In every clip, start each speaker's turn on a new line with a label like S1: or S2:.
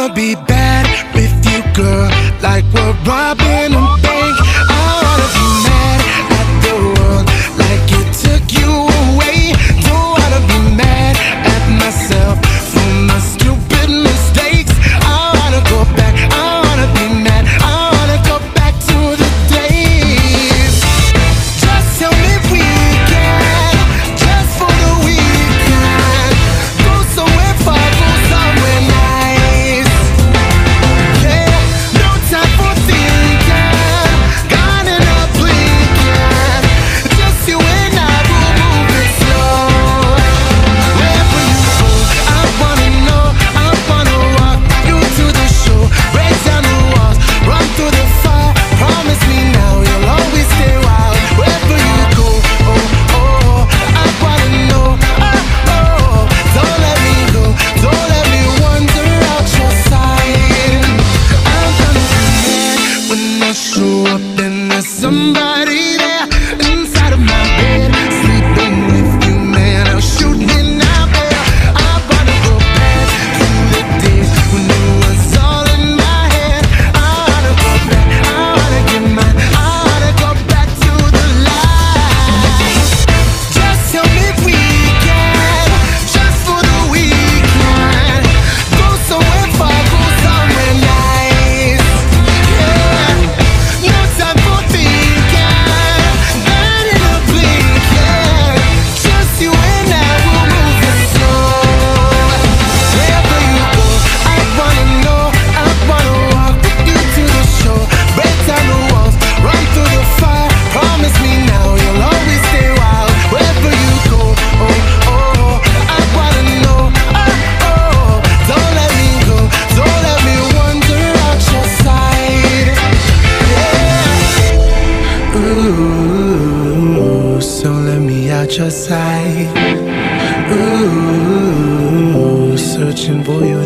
S1: wanna be bad with you, girl, like we're robbing için boyu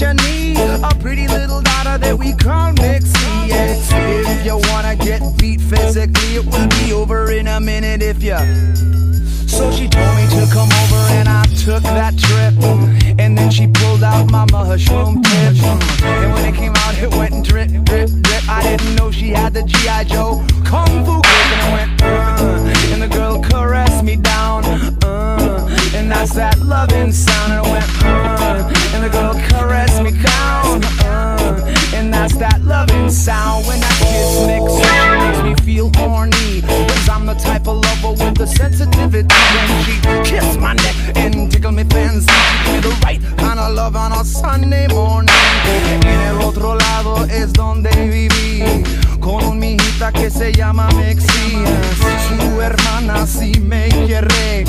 S1: you
S2: need A pretty little daughter that we call Mixie if you wanna get beat physically It will be over in a minute if you So she told me to come over and I took that trip. And then she pulled out my mushroom tip And when it came out it went and drip, drip, drip. I didn't know she had the G.I. Joe Kung Fu grip. and I went uh, And the girl caressed me down uh, And that's that loving sound. And I went uh, That loving sound when I kiss makes me feel horny. Cause I'm the type of lover with the sensitivity she my neck and tickle me fancy. En el otro lado es donde. Con que se llama Mexi. Su hermana sí me quiere.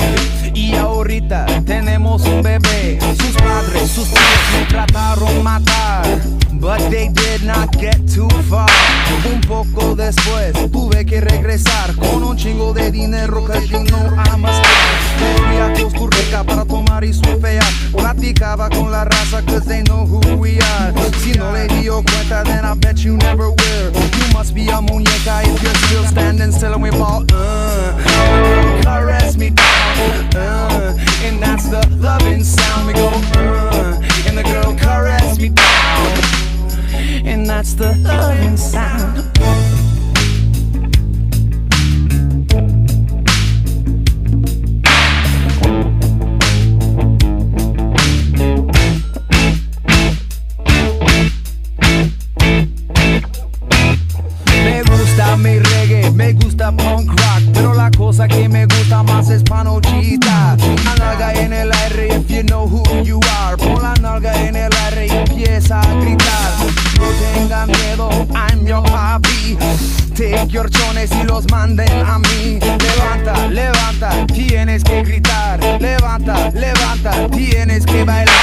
S2: Y ahorita después tuve que regresar con un chingo de dinero que you know I'm a star. Volví a Costa Rica para tomar y surfear. Platicaba con la raza cause they know who we are. Si no le dio cuenta, then I bet you never will. You must be a muñeca if you're still standing still and we ball. Uh, me gusta más es panochita. La nalga en el aire, if you know who you are. Pon la nalga en el aire y empieza a gritar. No tenga miedo, I'm your papi. Take your chones y los manden a mí. Levanta, levanta, tienes que gritar. Levanta, levanta, tienes que bailar.